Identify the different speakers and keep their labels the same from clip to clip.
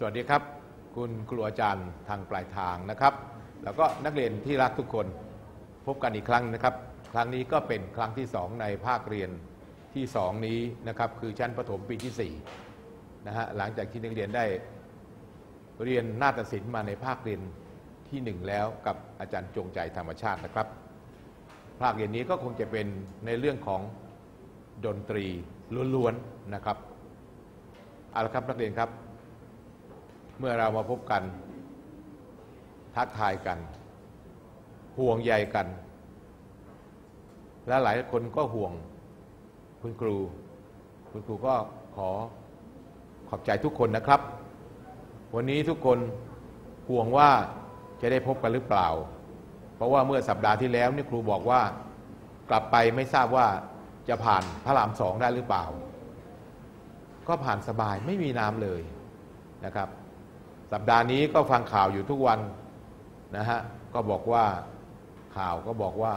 Speaker 1: สวัสดีครับ คุณครูอาจารย์ทางปลายทางนะครับ แล้วก็นักเรียนที่รักทุกคนพบกันอีกครั้งนะครับ ครั้งนี้ก็เป็นครั้งที่ 2 ในภาคเรียนที่ 2 นี้นะครับคือชั้นประถมปีที่4นะฮะหลังจากที่นักเรียนได้เรียนนาฏศิลป์มาในภาคเรียนทีหนึ่1 แล้วกับอาจารย์จงใจธรรมชาตินะครับ ภาคเรียนนี้ก็คงจะเป็นในเรื่องของดนตรีล้วนๆนะครับเอาละครับนักเรียนครับ เมื่อเรามาพบกัน ทักทายกัน ห่วงใยกัน และหลายคนก็ห่วงคุณครู คุณครูก็ขอขอบใจทุกคนนะครับ วันนี้ทุกคนห่วงว่าจะได้พบกันหรือเปล่า เพราะว่าเมื่อสัปดาห์ที่แล้วนี่ครูบอกว่ากลับไปไม่ทราบว่าจะผ่านพระรามสองได้หรือเปล่า ก็ผ่านสบายไม่มีน้ำเลยนะครับ สัปดาห์นี้ก็ฟังข่าวอยู่ทุกวันนะฮะก็บอกว่าข่าวก็บอกว่า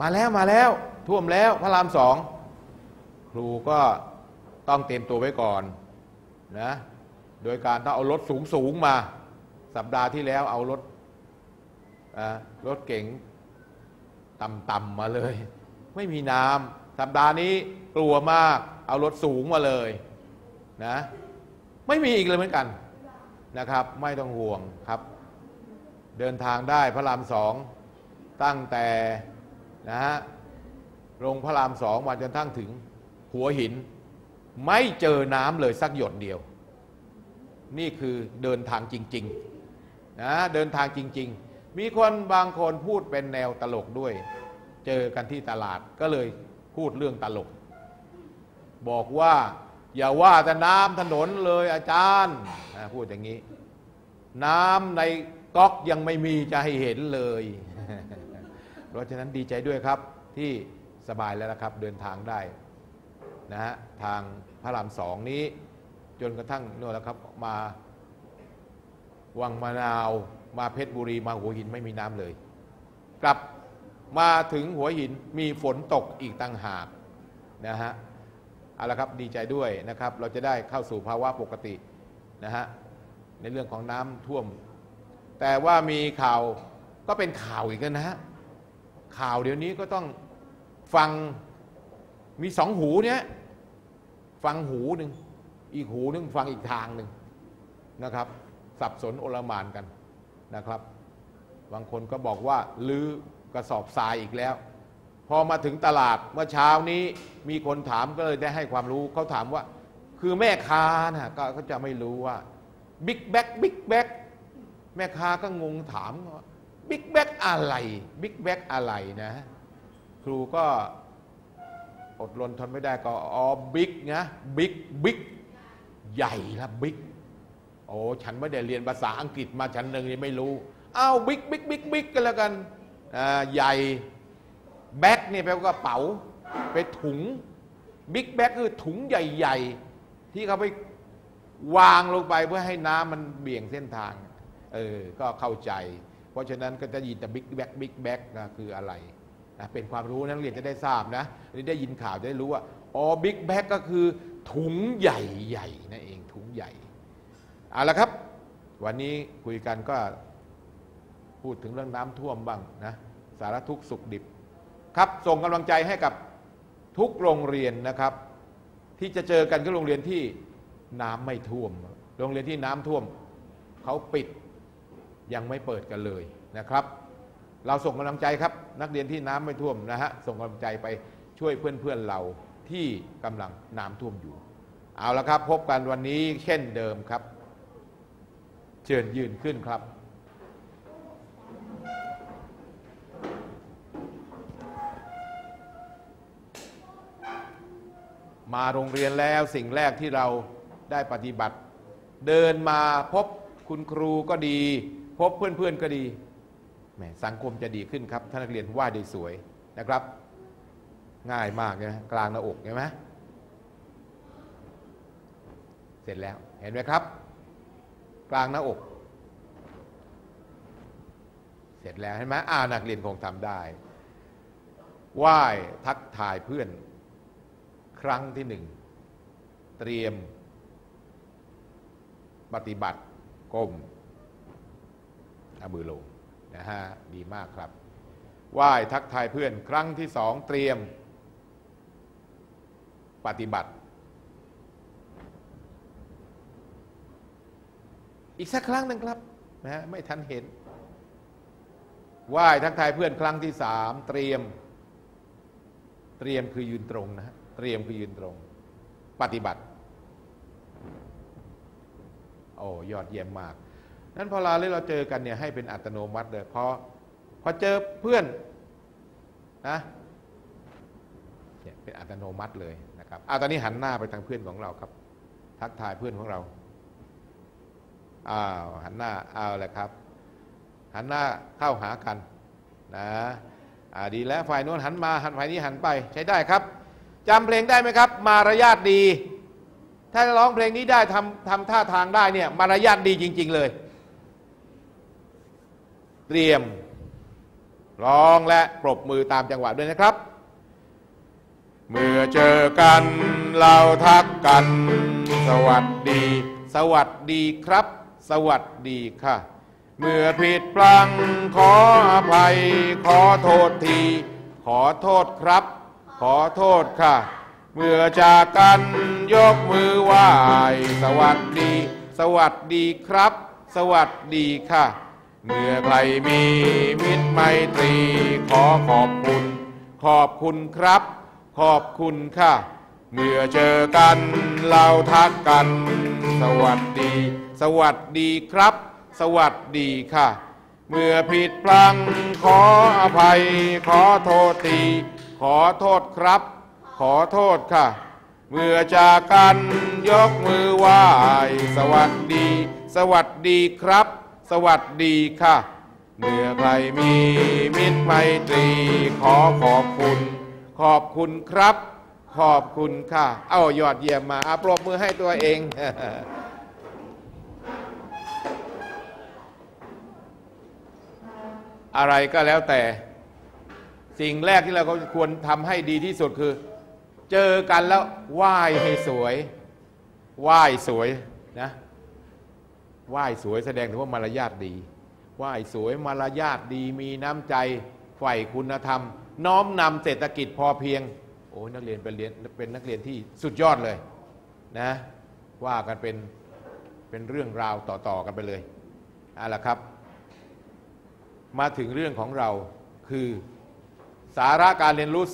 Speaker 1: มาแล้วมาแล้ว ท่วมแล้วพระรามสองครูก็ต้องเตรียมตัวไว้ก่อนนะโดยการต้องเอารถสูงสูงมา สัปดาห์ที่แล้วเอารถรถเก๋งต่ำๆมาเลย ไม่มีน้ำสัปดาห์นี้กลัวมาก เอารถสูงมาเลยนะไม่มีอีกเลยเหมือนกัน นะครับ ไม่ต้องห่วงครับ เดินทางได้พระรามสองตั้งแต่นะฮะลงพระรามสองมาจนทั้งถึงหัวหิน ไม่เจอน้ำเลยสักหยดเดียว นี่คือเดินทางจริงๆนะเดินทางจริง ๆ มีคนบางคนพูดเป็นแนวตลกด้วย เจอกันที่ตลาดก็เลยพูดเรื่องตลก บอกว่า อย่าว่าแต่น้ำถนนเลยอาจารย์พูดอย่างนี้ น้ำในก๊อกยังไม่มีจะให้เห็นเลย เพราะฉะนั้นดีใจด้วยครับที่สบายแล้วนะครับ เดินทางได้นะฮะทางพระรามสองนี้ จนกระทั่งนู่นแล้วครับมาวังมะนาวมาเพชรบุรีมาหัวหินไม่มีน้ำเลย กลับมาถึงหัวหินมีฝนตกอีกตั้งหากนะฮะ เอาละครับดีใจด้วยนะครับ เราจะได้เข้าสู่ภาวะปกตินะฮะในเรื่องของน้ำท่วม แต่ว่ามีข่าวก็เป็นข่าวอีกนะฮะข่าวเดี๋ยวนี้ก็ต้องฟังมีสองหูเนี้ยฟังหูหนึ่งอีกหูหนึ่งฟังอีกทางหนึ่งนะครับ สับสนอลหม่านกันนะครับ บางคนก็บอกว่ารื้อกระสอบทรายอีกแล้ว พอมาถึงตลาดเมื่อเช้านี้มีคนถามก็เลยได้ให้ความรู้เขาถามว่า คือแม่ค้านะก็เขาจะไม่รู้ว่า big bag big bagแม่ค้าก็งงถามว่า big bag อะไร big bag อะไรนะ ครูก็อดรนทนไม่ได้ก็อ๋อ big นะ big big ใหญ่ละ big โอ้ฉันไม่ได้เรียนภาษาอังกฤษมาฉันหนึ่งยังไม่รู้อ้าว big big big big กันแล้วกันอ่าใหญ่ bag นี่แปลว่ากระเป๋าไปถุง big bag คือถุงใหญ่ ๆ ที่เขาไปวางลงไปเพื่อให้น้ำมันเบี่ยงเส้นทาง เออ ก็เข้าใจ เพราะฉะนั้นก็จะยินแต่ big bag big bag นะคืออะไรนะเป็นความรู้นักเรียนจะได้ทราบนะนี่ได้ยินข่าวจะได้รู้ว่าอ๋อ big bag ก็คือถุงใหญ่ๆนั่นเองถุงใหญ่เอาละครับ วันนี้คุยกันก็พูดถึงเรื่องน้ำท่วมบ้างนะสารทุกข์สุขดิบ ครับส่งกำลังใจให้กับทุกโรงเรียนนะครับ ที่จะเจอกันก็โรงเรียนที่น้ำไม่ท่วม โรงเรียนที่น้ำท่วมเขาปิดยังไม่เปิดกันเลยนะครับ เราส่งกำลังใจครับ นักเรียนที่น้ำไม่ท่วมนะฮะส่งกำลังใจไปช่วยเพื่อนๆเราที่กำลังน้ำท่วมอยู่ เอาละครับ พบกันวันนี้เช่นเดิมครับ เชิญยืนขึ้นครับ มาโรงเรียนแล้วสิ่งแรกที่เราได้ปฏิบัติ เดินมาพบคุณครูก็ดี พบเพื่อนๆก็ดีแหมสังคมจะดีขึ้นครับท่านนักเรียนว่าได้สวยนะครับ ง่ายมากนะกลางหน้าอกเห็นไหมเสร็จแล้วเห็นไหมครับ กลางหน้าอก เสร็จแล้วเห็นไหมอ่านักเรียนคงทำได้ไหว้ทักทายเพื่อน ครั้งที่หนึ่งเตรียมปฏิบัติก้มเอามือลงนะฮะดีมากครับไหว้ทักทายเพื่อนครั้งที่สองเตรียม ปฏิบัติ อีกสักครั้งหนึ่งครับนะฮะไม่ทันเห็นไหว้ทักทายเพื่อนครั้งที่สามเตรียม เตรียมคือยืนตรงนะฮะ เตรียมคือยืนตรง ปฏิบัติ โอ้ยอดเยี่ยมมาก นั้นพอเราเราเจอกันเนี่ยให้เป็นอัตโนมัติเลยพอพอเจอเพื่อนนะเนี่ยเป็นอัตโนมัติเลยนะครับเอาตอนนี้หันหน้าไปทางเพื่อนของเราครับ ทักทายเพื่อนของเราอ้าวหันหน้าเอาแหละครับ หันหน้าเข้าหากันนะอ่าดีแล้วฝ่ายโน้นหันมาหันฝ่ายนี้หันไปใช้ได้ครับ จำเพลงได้ไหมครับ มารยาทดี ถ้าร้องเพลงนี้ได้ทำทำท่าทางได้เนี่ยมารยาทดีจริง ๆเลย เตรียม ร้องและปรบมือตามจังหวะด้วยนะครับ เมื่อเจอกันเราทักกัน สวัสดี สวัสดีครับ สวัสดีค่ะ เมื่อผิดพลังขออภัย ขอโทษที ขอโทษครับ ขอโทษค่ะ เมื่อจากกันยกมือไหว้สวัสดี สวัสดีครับ สวัสดีค่ะ เมื่อใครมีมิตรไมตรี ขอขอบคุณ ขอบคุณครับ ขอบคุณค่ะ เมื่อเจอกันเราทักกัน สวัสดี สวัสดีครับ สวัสดีค่ะ เมื่อผิดพลังขออภัยขอโทษที ขอโทษครับ ขอโทษค่ะ เมื่อจากกันยกมือไหว้สวัสดี สวัสดีครับ สวัสดีค่ะ เมื่อใครมีมิตรไมตรีขอขอบคุณ ขอบคุณครับ ขอบคุณค่ะ เอายอดเยี่ยมมาอาปรบมือให้ตัวเองอะไรก็แล้วแต่ สิ่งแรกที่เราควรทำให้ดีที่สุดคือ เจอกันแล้วไหว้ให้สวย ไหว้สวยนะไหว้สวยแสดงถึงว่ามารยาทดี ไหว้สวยมารยาทดี มีน้ำใจใฝ่คุณธรรม น้อมนำเศรษฐกิจพอเพียง โอ้ยนักเรียนเป็นเรียนเป็นนักเรียนที่สุดยอดเลยนะว่ากันเป็นเป็นเรื่องราวต่อๆกันไปเลยเอาละครับ มาถึงเรื่องของเราคือ สาระการเรียนรู้